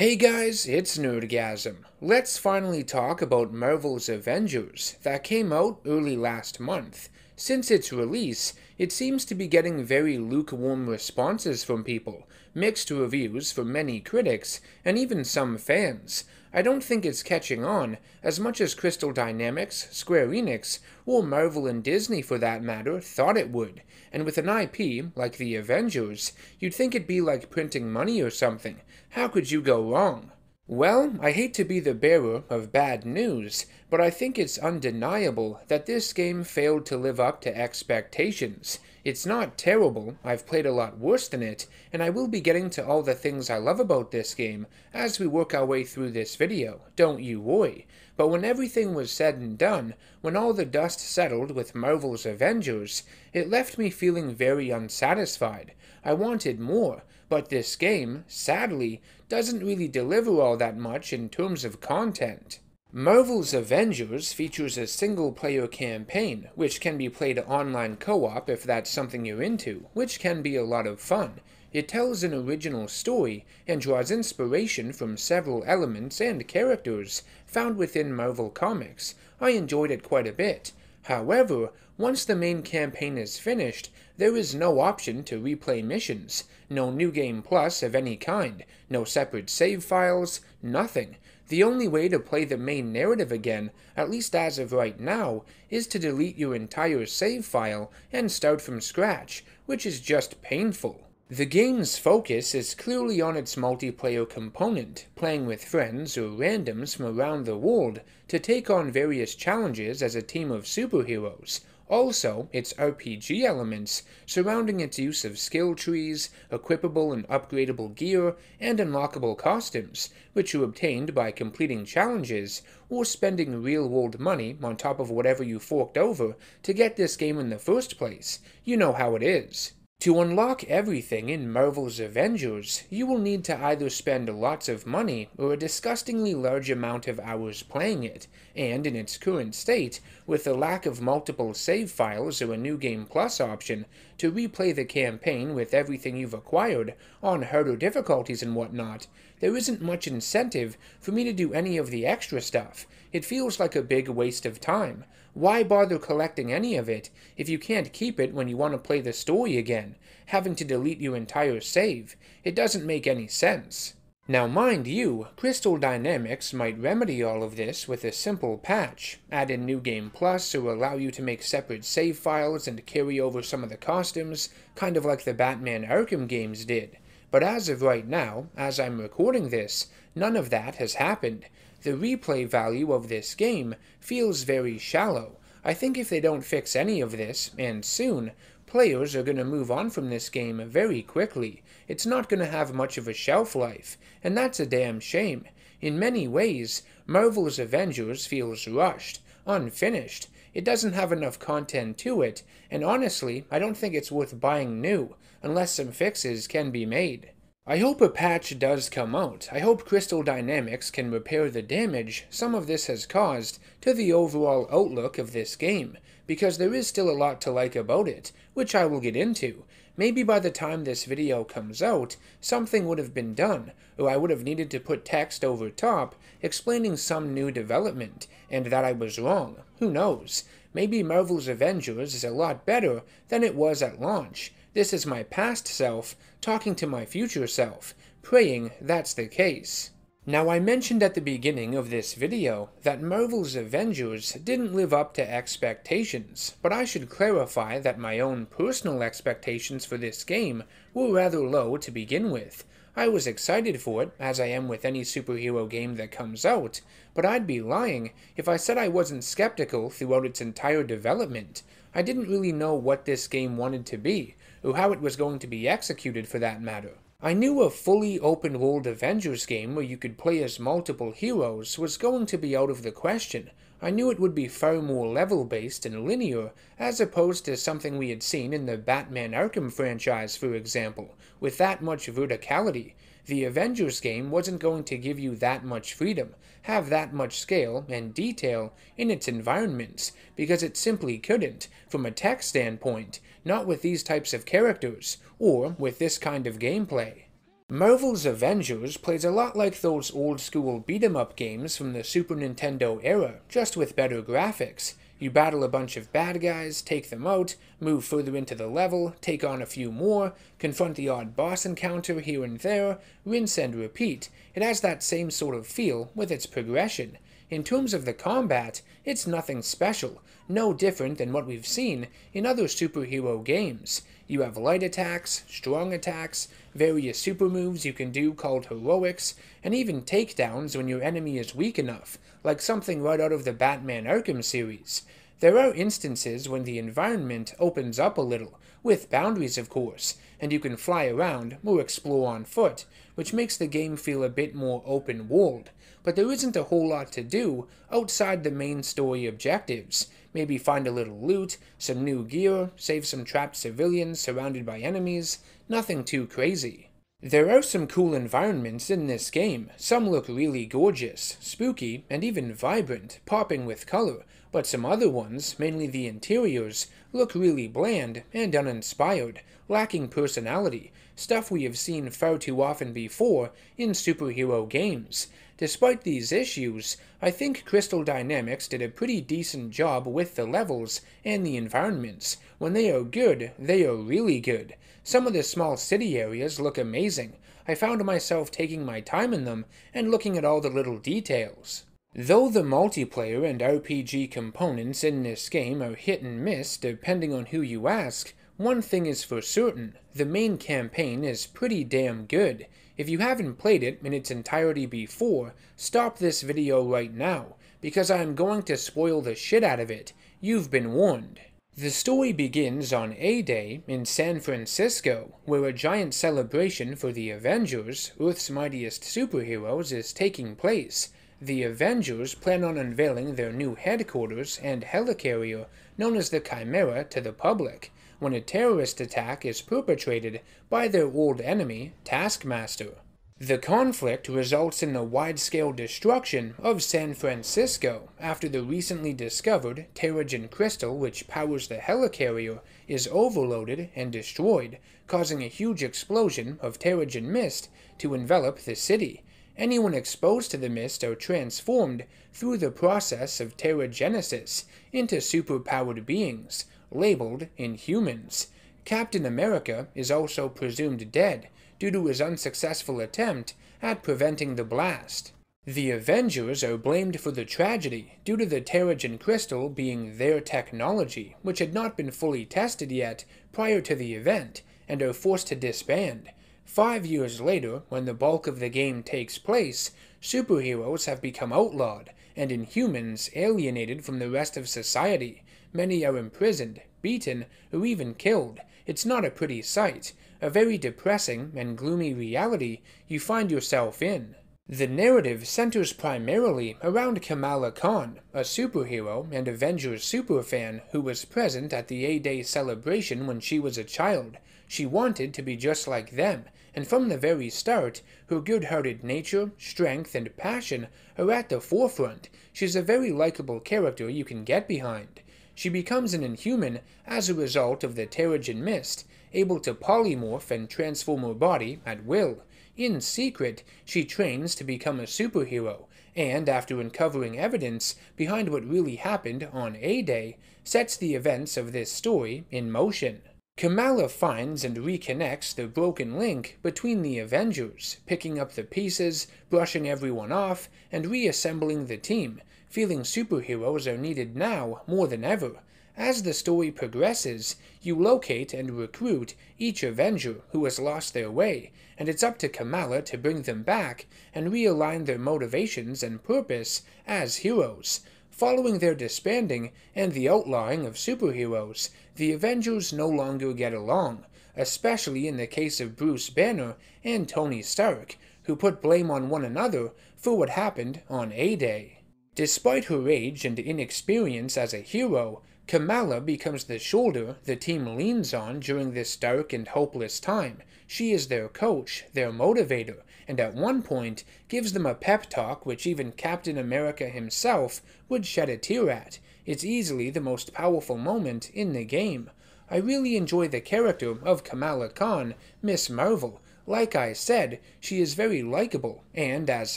Hey guys, it's Nerdgasm. Let's finally talk about Marvel's Avengers that came out early last month. Since its release, it seems to be getting very lukewarm responses from people, mixed reviews from many critics, and even some fans. I don't think it's catching on as much as Crystal Dynamics, Square Enix, or Marvel and Disney for that matter thought it would. And with an IP like the Avengers, you'd think it'd be like printing money or something. How could you go wrong? Well, I hate to be the bearer of bad news, but I think it's undeniable that this game failed to live up to expectations. It's not terrible, I've played a lot worse than it, and I will be getting to all the things I love about this game as we work our way through this video, don't you worry. But when everything was said and done, when all the dust settled with Marvel's Avengers, it left me feeling very unsatisfied. I wanted more, but this game, sadly, doesn't really deliver all that much in terms of content. Marvel's Avengers features a single player campaign, which can be played online co op if that's something you're into, which can be a lot of fun. It tells an original story and draws inspiration from several elements and characters found within Marvel Comics. I enjoyed it quite a bit. However, once the main campaign is finished, there is no option to replay missions, no New Game Plus of any kind, no separate save files, nothing. The only way to play the main narrative again, at least as of right now, is to delete your entire save file and start from scratch, which is just painful. The game's focus is clearly on its multiplayer component, playing with friends or randoms from around the world to take on various challenges as a team of superheroes. Also, its RPG elements, surrounding its use of skill trees, equipable and upgradable gear, and unlockable costumes, which are obtained by completing challenges or spending real world money on top of whatever you forked over to get this game in the first place. You know how it is. To unlock everything in Marvel's Avengers, you will need to either spend lots of money or a disgustingly large amount of hours playing it, and in its current state, with the lack of multiple save files or a New Game Plus option, to replay the campaign with everything you've acquired on harder difficulties and whatnot, there isn't much incentive for me to do any of the extra stuff. It feels like a big waste of time. Why bother collecting any of it if you can't keep it when you want to play the story again, having to delete your entire save? It doesn't make any sense. Now mind you, Crystal Dynamics might remedy all of this with a simple patch, add in New Game Plus or allow you to make separate save files and carry over some of the costumes, kind of like the Batman Arkham games did. But as of right now, as I'm recording this, none of that has happened. The replay value of this game feels very shallow. I think if they don't fix any of this, and soon, players are going to move on from this game very quickly. It's not going to have much of a shelf life, and that's a damn shame. In many ways, Marvel's Avengers feels rushed, unfinished. It doesn't have enough content to it, and honestly, I don't think it's worth buying new, unless some fixes can be made. I hope a patch does come out. I hope Crystal Dynamics can repair the damage some of this has caused to the overall outlook of this game, because there is still a lot to like about it, which I will get into. Maybe by the time this video comes out, something would have been done, or I would have needed to put text over top explaining some new development, and that I was wrong. Who knows? Maybe Marvel's Avengers is a lot better than it was at launch, this is my past self talking to my future self, praying that's the case. Now I mentioned at the beginning of this video that Marvel's Avengers didn't live up to expectations, but I should clarify that my own personal expectations for this game were rather low to begin with. I was excited for it, as I am with any superhero game that comes out, but I'd be lying if I said I wasn't skeptical throughout its entire development. I didn't really know what this game wanted to be, or how it was going to be executed for that matter. I knew a fully open world Avengers game where you could play as multiple heroes was going to be out of the question. I knew it would be far more level based and linear, as opposed to something we had seen in the Batman Arkham franchise, for example, with that much verticality. The Avengers game wasn't going to give you that much freedom, have that much scale and detail in its environments, because it simply couldn't, from a tech standpoint, not with these types of characters, or with this kind of gameplay. Marvel's Avengers plays a lot like those old school beat 'em up games from the Super Nintendo era, just with better graphics. You battle a bunch of bad guys, take them out, move further into the level, take on a few more, confront the odd boss encounter here and there, rinse and repeat. It has that same sort of feel with its progression. In terms of the combat, it's nothing special, no different than what we've seen in other superhero games. You have light attacks, strong attacks, various super moves you can do called heroics, and even takedowns when your enemy is weak enough, like something right out of the Batman Arkham series. There are instances when the environment opens up a little, with boundaries of course, and you can fly around or explore on foot, which makes the game feel a bit more open world. But there isn't a whole lot to do outside the main story objectives, Maybe find a little loot, some new gear, save some trapped civilians surrounded by enemies, nothing too crazy. There are some cool environments in this game. Some look really gorgeous, spooky, and even vibrant, popping with color, but some other ones, mainly the interiors, look really bland and uninspired, lacking personality, stuff we have seen far too often before in superhero games. Despite these issues, I think Crystal Dynamics did a pretty decent job with the levels and the environments. When they are good, they are really good. Some of the small city areas look amazing. I found myself taking my time in them and looking at all the little details. Though the multiplayer and RPG components in this game are hit and miss depending on who you ask, one thing is for certain, the main campaign is pretty damn good. If you haven't played it in its entirety before, stop this video right now, because I am going to spoil the shit out of it. You've been warned. The story begins on A-Day in San Francisco, where a giant celebration for the Avengers, Earth's mightiest superheroes, is taking place. The Avengers plan on unveiling their new headquarters and helicarrier, known as the Chimera, to the public when a terrorist attack is perpetrated by their old enemy, Taskmaster. The conflict results in the wide-scale destruction of San Francisco after the recently discovered Terrigen crystal which powers the helicarrier is overloaded and destroyed, causing a huge explosion of Terrigen mist to envelop the city. Anyone exposed to the mist are transformed through the process of Terrigenesis into superpowered beings, labeled Inhumans. Captain America is also presumed dead due to his unsuccessful attempt at preventing the blast. The Avengers are blamed for the tragedy due to the Terrigen crystal being their technology, which had not been fully tested yet prior to the event, and are forced to disband. Five years later, when the bulk of the game takes place, superheroes have become outlawed, and Inhumans alienated from the rest of society, Many are imprisoned, beaten, or even killed. It's not a pretty sight, a very depressing and gloomy reality you find yourself in. The narrative centers primarily around Kamala Khan, a superhero and Avengers superfan who was present at the A-Day celebration when she was a child. She wanted to be just like them, and from the very start, her good-hearted nature, strength, and passion are at the forefront. She's a very likable character you can get behind. She becomes an inhuman as a result of the Terrigen Mist, able to polymorph and transform her body at will. In secret, she trains to become a superhero, and after uncovering evidence behind what really happened on A-Day, sets the events of this story in motion. Kamala finds and reconnects the broken link between the Avengers, picking up the pieces, brushing everyone off, and reassembling the team, feeling superheroes are needed now more than ever. As the story progresses, you locate and recruit each Avenger who has lost their way, and it's up to Kamala to bring them back and realign their motivations and purpose as heroes. Following their disbanding and the outlawing of superheroes, the Avengers no longer get along, especially in the case of Bruce Banner and Tony Stark, who put blame on one another for what happened on A-Day. Despite her age and inexperience as a hero, Kamala becomes the shoulder the team leans on during this dark and hopeless time. She is their coach, their motivator, and at one point gives them a pep talk which even Captain America himself would shed a tear at. It's easily the most powerful moment in the game. I really enjoy the character of Kamala Khan, Miss Marvel, Like I said, she is very likable, and as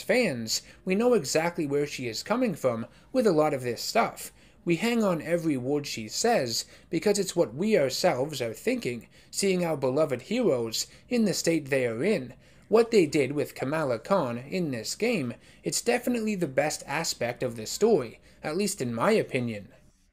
fans, we know exactly where she is coming from with a lot of this stuff. We hang on every word she says because it's what we ourselves are thinking, seeing our beloved heroes in the state they are in. What they did with Kamala Khan in this game, it's definitely the best aspect of the story, at least in my opinion.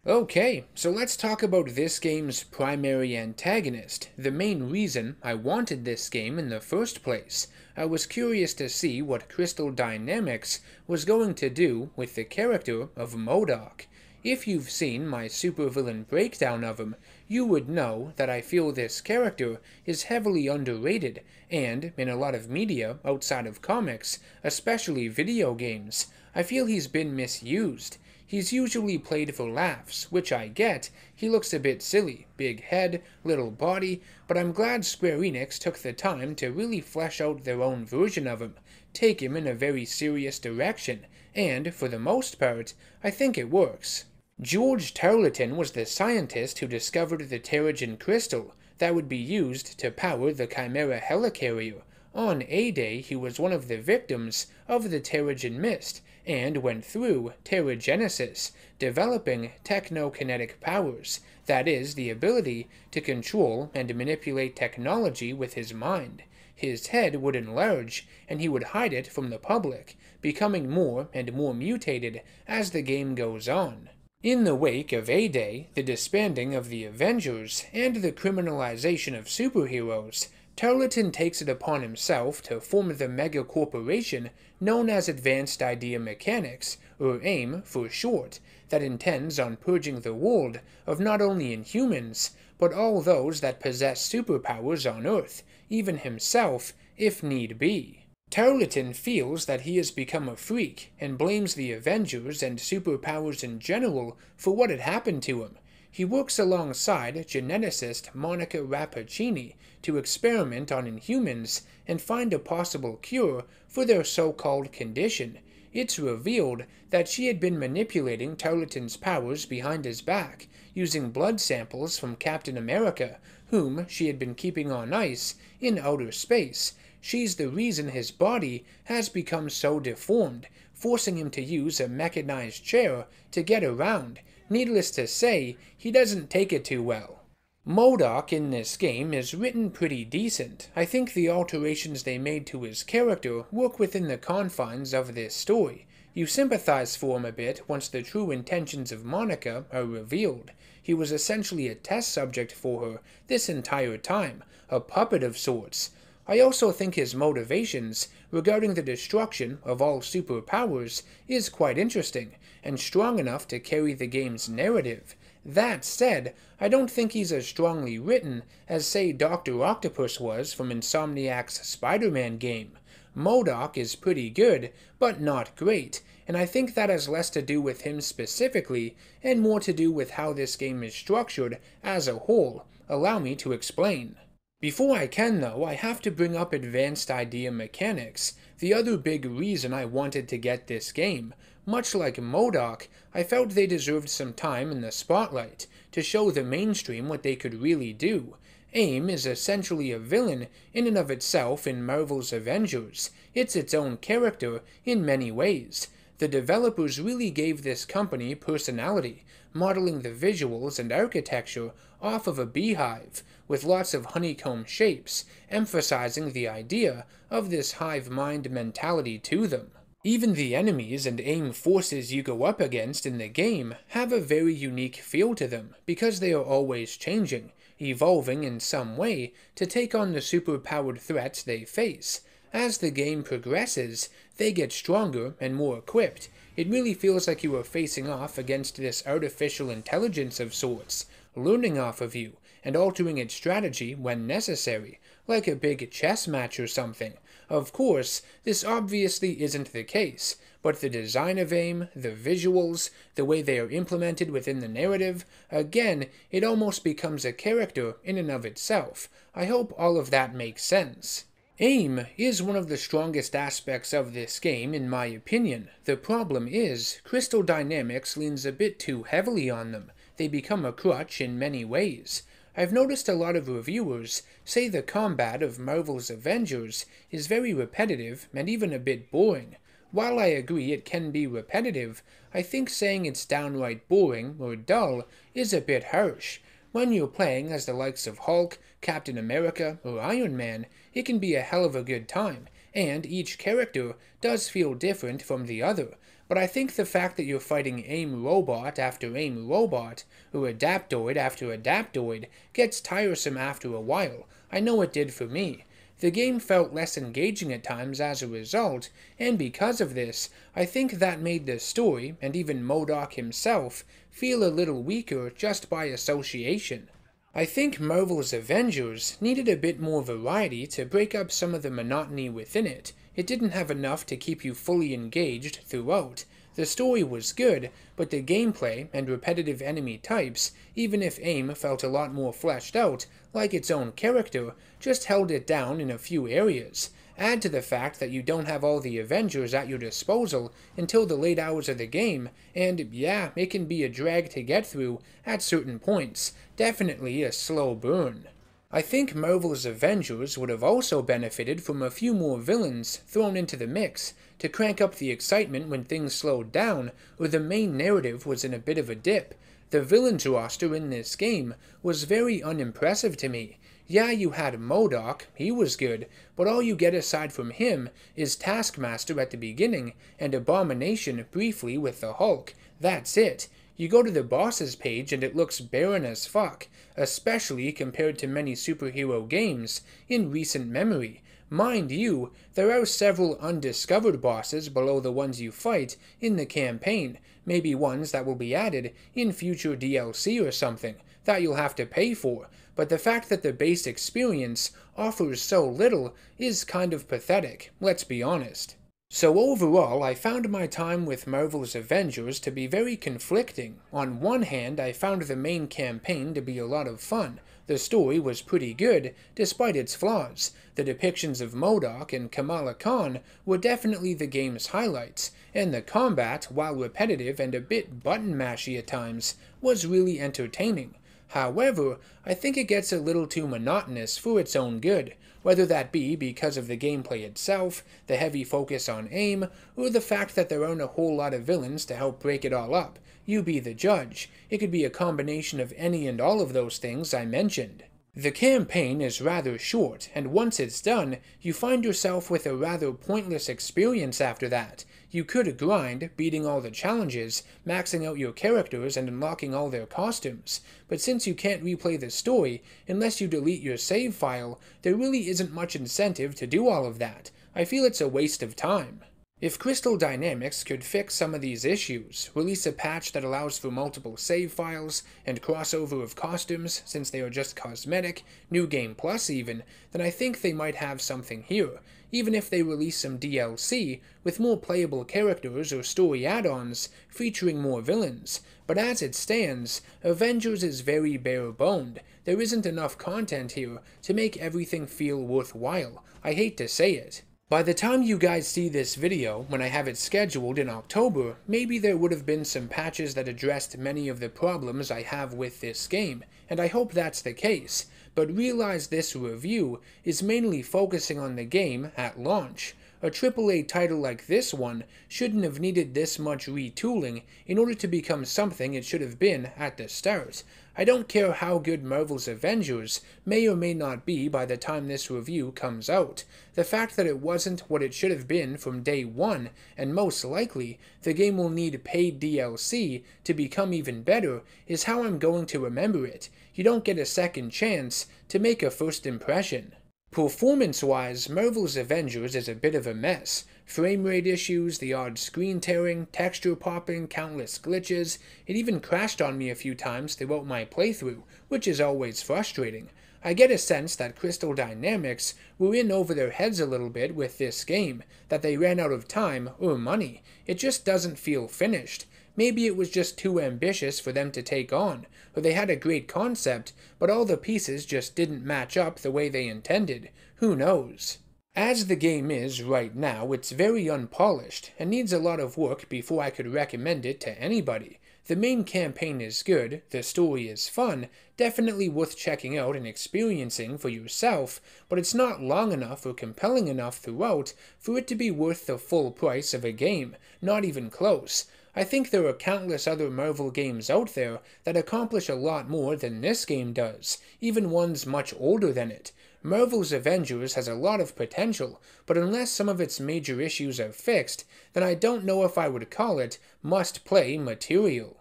Okay, so let's talk about this game's primary antagonist, the main reason I wanted this game in the first place. I was curious to see what Crystal Dynamics was going to do with the character of MODOK. If you've seen my supervillain breakdown of him, you would know that I feel this character is heavily underrated, and in a lot of media outside of comics, especially video games, I feel he's been misused. He's usually played for laughs, which I get. He looks a bit silly, big head, little body, but I'm glad Square Enix took the time to really flesh out their own version of him, take him in a very serious direction, and, for the most part, I think it works. George Tarleton was the scientist who discovered the Terrigen crystal that would be used to power the Chimera helicarrier. On A-Day, he was one of the victims of the Terrigen Mist, and went through Terrigenesis, developing technokinetic powers, that is, the ability to control and manipulate technology with his mind. His head would enlarge, and he would hide it from the public, becoming more and more mutated as the game goes on. In the wake of A-Day, the disbanding of the Avengers, and the criminalization of superheroes, Tarleton takes it upon himself to form the mega corporation known as Advanced Idea Mechanics, or AIM for short, that intends on purging the world of not only inhumans, but all those that possess superpowers on Earth, even himself, if need be. Tarleton feels that he has become a freak and blames the Avengers and superpowers in general for what had happened to him, he works alongside geneticist Monica Rappaccini to experiment on Inhumans and find a possible cure for their so-called condition. It's revealed that she had been manipulating Tarleton's powers behind his back, using blood samples from Captain America, whom she had been keeping on ice in outer space. She's the reason his body has become so deformed, forcing him to use a mechanized chair to get around, Needless to say, he doesn't take it too well. MODOK in this game is written pretty decent. I think the alterations they made to his character work within the confines of this story. You sympathize for him a bit once the true intentions of Monica are revealed. He was essentially a test subject for her this entire time, a puppet of sorts. I also think his motivations regarding the destruction of all superpowers is quite interesting and strong enough to carry the game's narrative. That said, I don't think he's as strongly written as, say, Dr. Octopus was from Insomniac's Spider Man game. MODOK is pretty good, but not great, and I think that has less to do with him specifically and more to do with how this game is structured as a whole. Allow me to explain. Before I can, though, I have to bring up Advanced Idea Mechanics, the other big reason I wanted to get this game. Much like MODOK, I felt they deserved some time in the spotlight to show the mainstream what they could really do. AIM is essentially a villain in and of itself in Marvel's Avengers. It's its own character in many ways. The developers really gave this company personality, modeling the visuals and architecture off of a beehive, with lots of honeycomb shapes, emphasizing the idea of this hive mind mentality to them. Even the enemies and AIM forces you go up against in the game have a very unique feel to them because they are always changing, evolving in some way to take on the superpowered threats they face. As the game progresses, they get stronger and more equipped. It really feels like you are facing off against this artificial intelligence of sorts, learning off of you, and altering its strategy when necessary, like a big chess match or something. Of course, this obviously isn't the case, but the design of AIM, the visuals, the way they are implemented within the narrative, again, it almost becomes a character in and of itself. I hope all of that makes sense. AIM is one of the strongest aspects of this game in my opinion. The problem is, Crystal Dynamics leans a bit too heavily on them. They become a crutch in many ways. I've noticed a lot of reviewers say the combat of Marvel's Avengers is very repetitive and even a bit boring. While I agree it can be repetitive, I think saying it's downright boring or dull is a bit harsh. When you're playing as the likes of Hulk, Captain America, or Iron Man, it can be a hell of a good time, and each character does feel different from the other. But I think the fact that you're fighting AIM robot after AIM robot, or Adaptoid after Adaptoid, gets tiresome after a while. I know it did for me. The game felt less engaging at times as a result, and because of this, I think that made the story, and even MODOK himself, feel a little weaker just by association. I think Marvel's Avengers needed a bit more variety to break up some of the monotony within it. It didn't have enough to keep you fully engaged throughout, the story was good, but the gameplay and repetitive enemy types, even if AIM felt a lot more fleshed out, like its own character, just held it down in a few areas. Add to the fact that you don't have all the Avengers at your disposal until the late hours of the game, and yeah, it can be a drag to get through at certain points. Definitely a slow burn. I think Marvel's Avengers would have also benefited from a few more villains thrown into the mix to crank up the excitement when things slowed down or the main narrative was in a bit of a dip. The villains roster in this game was very unimpressive to me. Yeah, you had MODOK, he was good, but all you get aside from him is Taskmaster at the beginning and Abomination briefly with the Hulk. That's it. You go to the bosses page and it looks barren as fuck, especially compared to many superhero games in recent memory. Mind you, there are several undiscovered bosses below the ones you fight in the campaign, maybe ones that will be added in future DLC or something, that you'll have to pay for, but the fact that the base experience offers so little is kind of pathetic, let's be honest. So overall, I found my time with Marvel's Avengers to be very conflicting. On one hand, I found the main campaign to be a lot of fun. The story was pretty good, despite its flaws. The depictions of MODOK and Kamala Khan were definitely the game's highlights, and the combat, while repetitive and a bit button-mashy at times, was really entertaining. However, I think it gets a little too monotonous for its own good whether that be because of the gameplay itself, the heavy focus on AIM, or the fact that there aren't a whole lot of villains to help break it all up. You be the judge. It could be a combination of any and all of those things I mentioned. The campaign is rather short, and once it's done, you find yourself with a rather pointless experience after that. You could grind, beating all the challenges, maxing out your characters, and unlocking all their costumes, but since you can't replay the story unless you delete your save file, there really isn't much incentive to do all of that. I feel it's a waste of time. If Crystal Dynamics could fix some of these issues, release a patch that allows for multiple save files and crossover of costumes since they are just cosmetic, New Game Plus even, then I think they might have something here, even if they release some DLC with more playable characters or story add-ons featuring more villains. But as it stands, Avengers is very bare-boned. There isn't enough content here to make everything feel worthwhile. I hate to say it. By the time you guys see this video, when I have it scheduled in October, maybe there would have been some patches that addressed many of the problems I have with this game, and I hope that's the case, but realize this review is mainly focusing on the game at launch. A AAA title like this one shouldn't have needed this much retooling in order to become something it should have been at the start. I don't care how good Marvel's Avengers may or may not be by the time this review comes out. The fact that it wasn't what it should have been from day one, and most likely the game will need paid DLC to become even better, is how I'm going to remember it. You don't get a second chance to make a first impression. Performance-wise, Marvel's Avengers is a bit of a mess. Frame rate issues, the odd screen tearing, texture popping, countless glitches. It even crashed on me a few times throughout my playthrough, which is always frustrating. I get a sense that Crystal Dynamics were in over their heads a little bit with this game, that they ran out of time or money. It just doesn't feel finished. Maybe it was just too ambitious for them to take on, or they had a great concept, but all the pieces just didn't match up the way they intended. Who knows? As the game is right now, it's very unpolished and needs a lot of work before I could recommend it to anybody. The main campaign is good, the story is fun, definitely worth checking out and experiencing for yourself, but it's not long enough or compelling enough throughout for it to be worth the full price of a game, not even close. I think there are countless other Marvel games out there that accomplish a lot more than this game does, even ones much older than it. Marvel's Avengers has a lot of potential, but unless some of its major issues are fixed, then I don't know if I would call it must play material.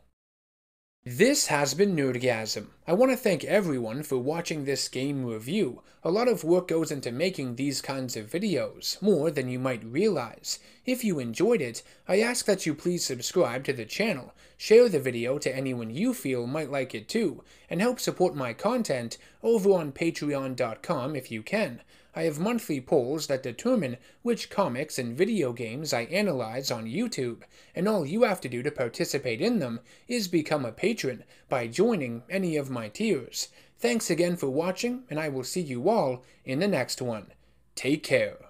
This has been Nerdgasm. I want to thank everyone for watching this game review. A lot of work goes into making these kinds of videos, more than you might realize. If you enjoyed it, I ask that you please subscribe to the channel, share the video to anyone you feel might like it too, and help support my content over on patreon.com if you can. I have monthly polls that determine which comics and video games I analyze on YouTube, and all you have to do to participate in them is become a patron by joining any of my tiers. Thanks again for watching, and I will see you all in the next one. Take care.